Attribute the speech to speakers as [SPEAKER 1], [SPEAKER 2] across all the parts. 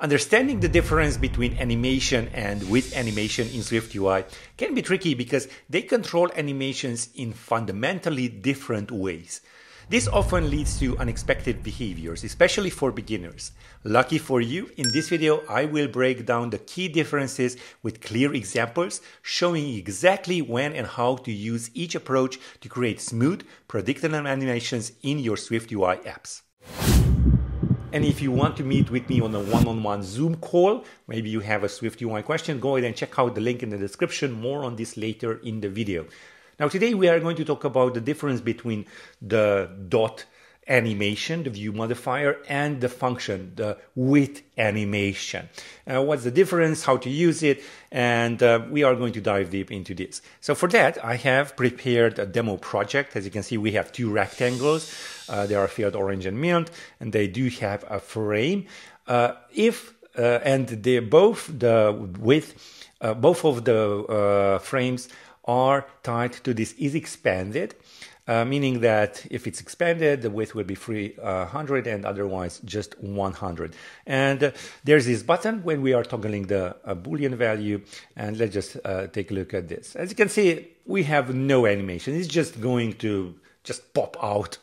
[SPEAKER 1] Understanding the difference between animation and with animation in SwiftUI can be tricky because they control animations in fundamentally different ways. This often leads to unexpected behaviors, especially for beginners. Lucky for you, in this video I will break down the key differences with clear examples, showing exactly when and how to use each approach to create smooth, predictable animations in your SwiftUI apps. And if you want to meet with me on a one-on-one Zoom call, maybe you have a SwiftUI question, go ahead and check out the link in the description. More on this later in the video. Now today we are going to talk about the difference between the dot animation, the view modifier, and the function, the with animation. Uh, what's the difference, how to use it, and uh, we are going to dive deep into this. So for that, I have prepared a demo project. As you can see, we have two rectangles. Uh, they are filled orange and mint, and they do have a frame. Uh, if uh, and they both the width, uh, both of the frames are tied to this is expanded uh, meaning that if it's expanded, the width will be 300 and otherwise just 100. And uh, there's this button when we are toggling the uh, Boolean value. And let's just uh, take a look at this. As you can see, we have no animation. It's just going to just pop out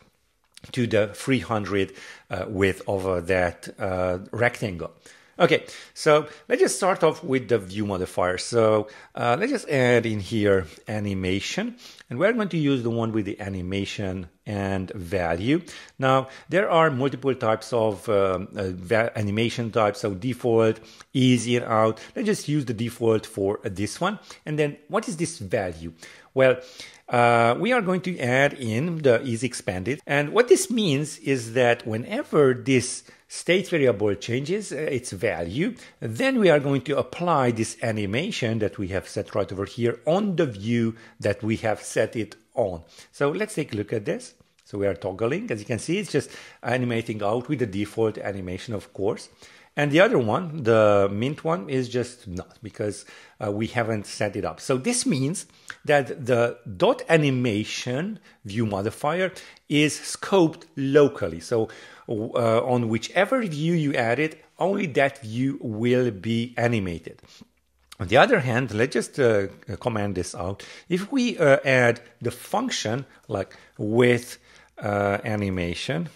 [SPEAKER 1] to the 300 uh, width of that uh, rectangle. Okay, so let's just start off with the view modifier. So uh, let's just add in here animation, and we're going to use the one with the animation and value. Now, there are multiple types of um, uh, animation types, so default, ease in out. Let's just use the default for this one. And then what is this value? Well, uh, we are going to add in the is expanded. And what this means is that whenever this state variable changes uh, its value, then we are going to apply this animation that we have set right over here on the view that we have set it on. So let's take a look at this. So we are toggling. As you can see, it's just animating out with the default animation, of course. And the other one, the mint one, is just not because uh, we haven't set it up. So this means that the dot animation view modifier is scoped locally. So uh, on whichever view you add it, only that view will be animated. On the other hand, let's just uh, this out. If we uh, add the function like with uh, animation,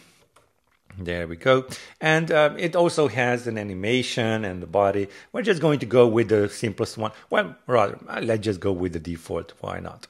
[SPEAKER 1] there we go. And uh, it also has an animation and the body. We're just going to go with the simplest one. Well, rather, uh, let's just go with the default. Why not?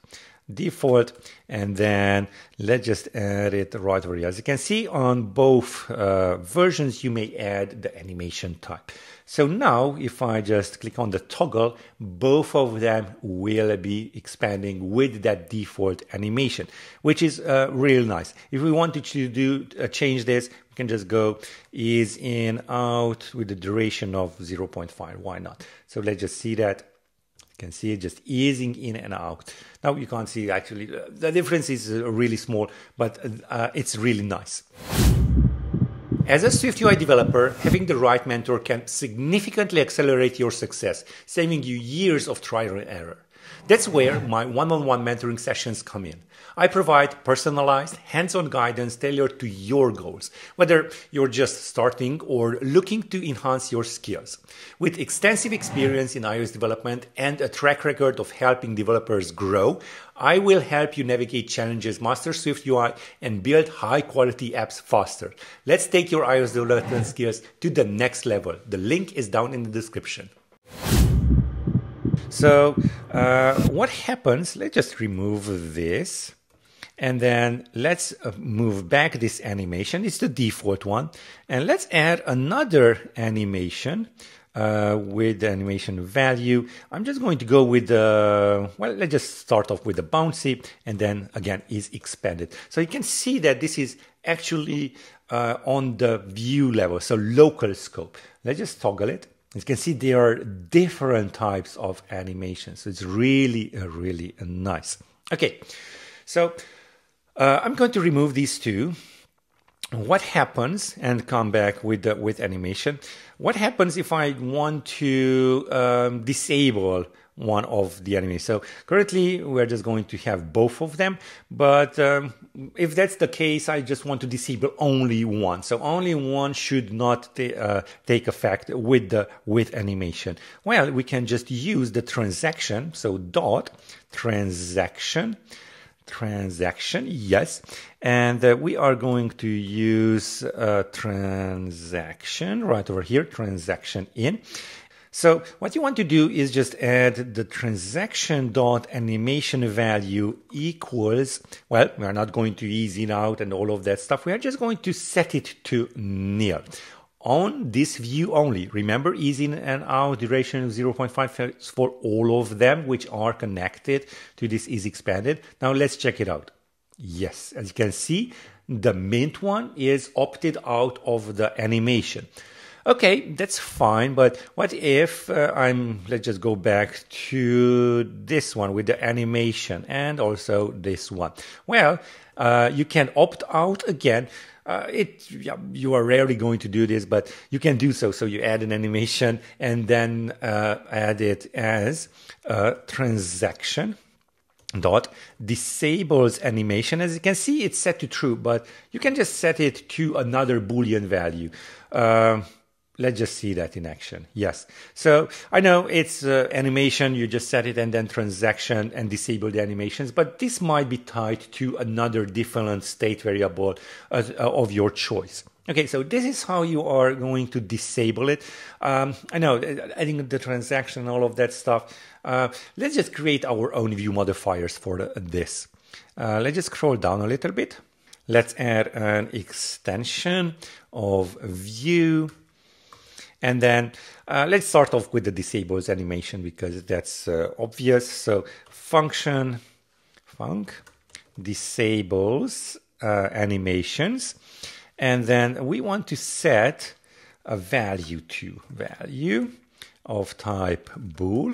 [SPEAKER 1] default and then let's just add it right over here. As you can see on both uh, versions you may add the animation type. So now if I just click on the toggle both of them will be expanding with that default animation which is uh, real nice. If we wanted to do uh, change this can just go ease in out with the duration of 0.5 why not. So let's just see that You can see it just easing in and out. Now you can't see actually, the difference is uh, really small, but uh, it's really nice. As a SwiftUI developer, having the right mentor can significantly accelerate your success, saving you years of trial and error. That's where my one on one mentoring sessions come in. I provide personalized, hands on guidance tailored to your goals, whether you're just starting or looking to enhance your skills. With extensive experience in iOS development and a track record of helping developers grow, I will help you navigate challenges, master SwiftUI, and build high quality apps faster. Let's take your iOS development skills to the next level. The link is down in the description. So uh, what happens, let's just remove this. And then let's uh, move back this animation. It's the default one. And let's add another animation uh, with the animation value. I'm just going to go with the, well, let's just start off with the bouncy and then again is expanded. So you can see that this is actually uh, on the view level, so local scope. Let's just toggle it. You can see, there are different types of animations. So it's really, uh, really uh, nice. Okay, so uh, I'm going to remove these two. What happens, and come back with, the, with animation, what happens if I want to um, disable one of the animations. So currently we're just going to have both of them, but um, if that's the case, I just want to disable only one. So only one should not uh, take effect with the with animation. Well, we can just use the transaction. So dot transaction transaction yes and uh, we are going to use a transaction right over here transaction in so what you want to do is just add the transaction dot animation value equals, well, we are not going to ease it out and all of that stuff. We are just going to set it to nil on this view only. Remember, ease in and out duration of 0.5 for all of them which are connected to this is expanded. Now let's check it out. Yes, as you can see, the mint one is opted out of the animation. Okay, that's fine, but what if uh, I'm, let's just go back to this one with the animation and also this one. Well, uh, you can opt out again. Uh, it yeah, you are rarely going to do this, but you can do so. So you add an animation and then uh, add it as a transaction dot disables animation as you can see it's set to true but you can just set it to another boolean value uh, let's just see that in action. Yes. So I know it's uh, animation, you just set it and then transaction and disable the animations, but this might be tied to another different state variable uh, of your choice. Okay, so this is how you are going to disable it. Um, I know, adding the transaction, and all of that stuff. Uh, let's just create our own view modifiers for the, this. Uh, let's just scroll down a little bit. Let's add an extension of view and then uh, let's start off with the disables animation because that's uh, obvious. So function func disables uh, animations. And then we want to set a value to value of type bool.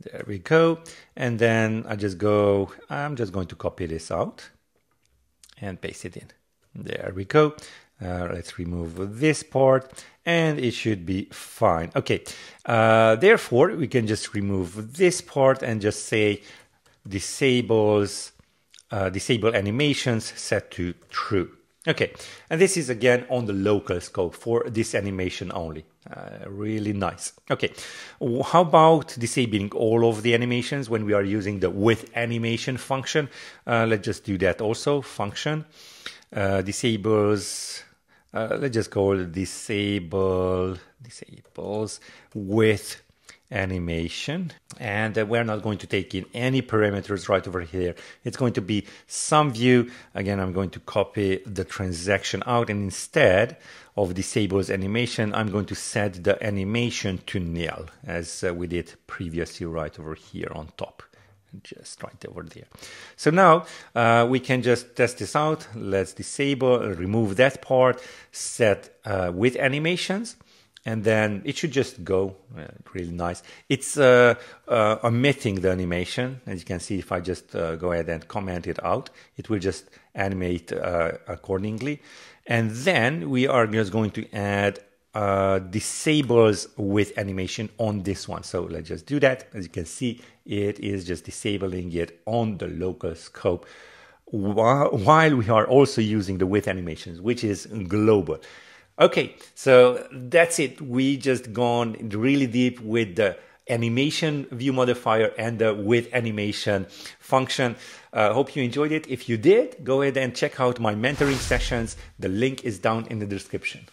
[SPEAKER 1] There we go. And then I just go, I'm just going to copy this out and paste it in. There we go. Uh, let's remove this part and it should be fine. Okay, uh, therefore we can just remove this part and just say disables uh, disable animations set to true. Okay, and this is again on the local scope for this animation only. Uh, really nice. Okay, how about disabling all of the animations when we are using the with animation function? Uh, let's just do that also. Function uh, disables uh, let's just call it disable disables with animation. And uh, we're not going to take in any parameters right over here. It's going to be some view. Again i'm going to copy the transaction out. And instead of disables animation i'm going to set the animation to nil as uh, we did previously right over here on top just right over there. So now uh, we can just test this out. Let's disable, remove that part, set uh, with animations, and then it should just go uh, really nice. It's uh, uh, omitting the animation. As you can see, if I just uh, go ahead and comment it out, it will just animate accordingly. And then we are just going to add uh, disables with animation on this one. So let's just do that. As you can see, it is just disabling it on the local scope while we are also using the with animations, which is global. Okay, so that's it. We just gone really deep with the animation view modifier and the with animation function. Uh, hope you enjoyed it. If you did, go ahead and check out my mentoring sessions. The link is down in the description.